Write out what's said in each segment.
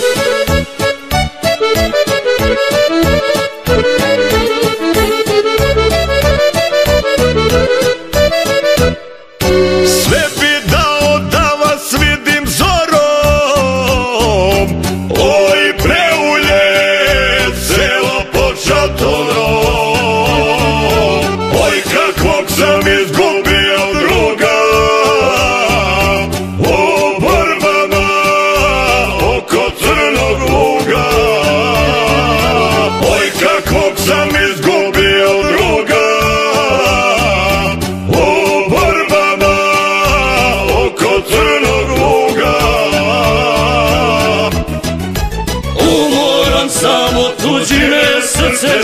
thank you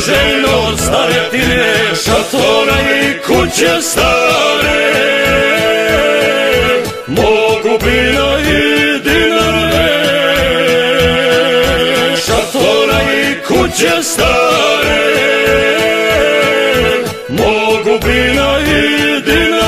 željno stare tine šatora i kuće stare. Mogu bina i dinare Šatora i kuće stare. Mogu bina i dinare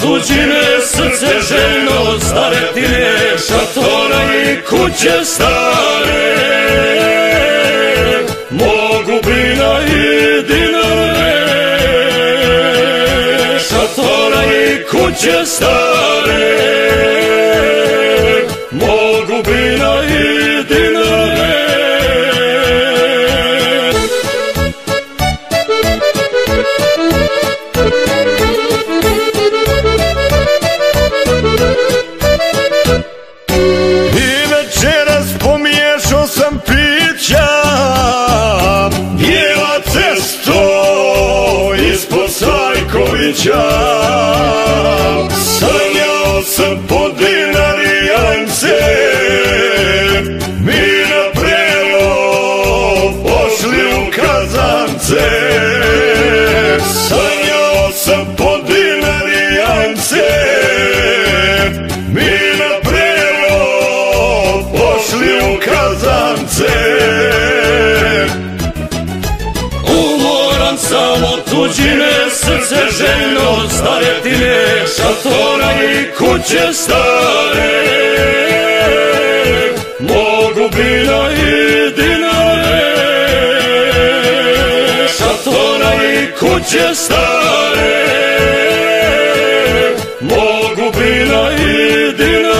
tuđine srce željno stare tine šatora i kuće stare. Mogu bina i dinare šatora i kuće stare Sajkovića Sanjao sam po dinarijance Mi na prelo pošli u kazance. Sanjao sam po dinarijance Mi na prelo pošli u kazance. Umoran sam od tuđine srce željno stare tine šatora i kuće stare. Mogu bina i dinare šatora i kuće stare. Mogu bina i dinare